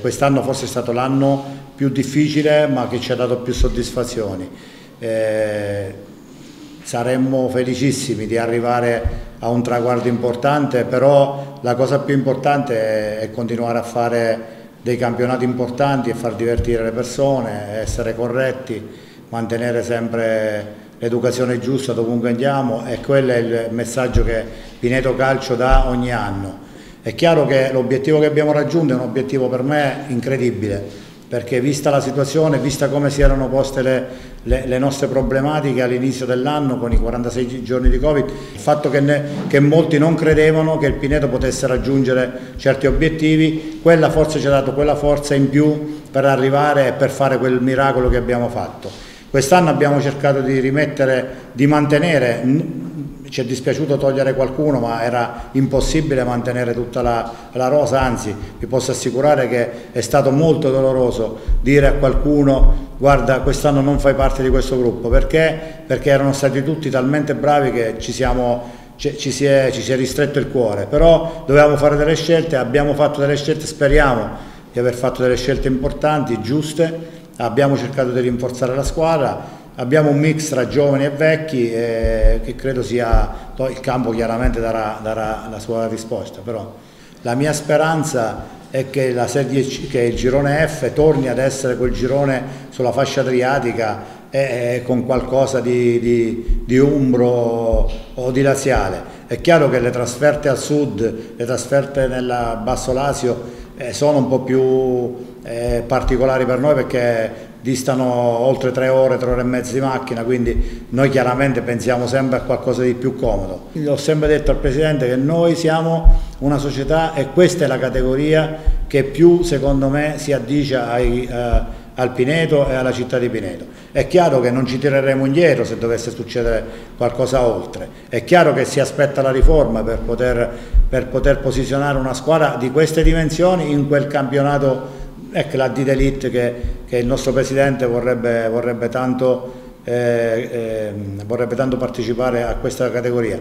Quest'anno forse è stato l'anno più difficile ma che ci ha dato più soddisfazioni. Eh, saremmo felicissimi di arrivare a un traguardo importante, però la cosa più importante è continuare a fare dei campionati importanti e far divertire le persone, essere corretti, mantenere sempre l'educazione giusta dovunque andiamo e quello è il messaggio che Pineto Calcio dà ogni anno. È chiaro che l'obiettivo che abbiamo raggiunto è un obiettivo per me incredibile, perché vista la situazione, vista come si erano poste le, le, le nostre problematiche all'inizio dell'anno con i 46 giorni di Covid, il fatto che, ne, che, molti non credevano che il Pineto potesse raggiungere certi obiettivi, quella forse ci ha dato quella forza in più per arrivare e per fare quel miracolo che abbiamo fatto. Quest'anno abbiamo cercato di rimettere, di mantenere ci è dispiaciuto togliere qualcuno ma era impossibile mantenere tutta la, la, rosa, anzi vi posso assicurare che è stato molto doloroso dire a qualcuno guarda quest'anno non fai parte di questo gruppo, perché? Perché erano stati tutti talmente bravi che ci, siamo, ci, si è, ci si è ristretto il cuore, però dovevamo fare delle scelte, abbiamo fatto delle scelte, speriamo di aver fatto delle scelte importanti, giuste, abbiamo cercato di rinforzare la squadra, Abbiamo un mix tra giovani e vecchi eh, che credo sia, il campo chiaramente darà, darà, la sua risposta, però la mia speranza è che, serie, che il girone F torni ad essere quel girone sulla fascia adriatica e, con qualcosa di, di, di umbro o di laziale. È chiaro che le trasferte al sud, le trasferte nel Basso Lazio eh, sono un po' più eh, particolari per noi perché distano oltre tre ore, tre ore e mezza di macchina, quindi noi chiaramente pensiamo sempre a qualcosa di più comodo. Ho sempre detto al Presidente che noi siamo una società e questa è la categoria che più secondo me si addice ai, eh, al Pineto e alla città di Pineto. È chiaro che non ci tireremo indietro se dovesse succedere qualcosa oltre, è chiaro che si aspetta la riforma per poter, per poter posizionare una squadra di queste dimensioni in quel campionato ecco, la Did Elite che, che, il nostro Presidente vorrebbe, vorrebbe, tanto, eh, eh, vorrebbe tanto partecipare a questa categoria.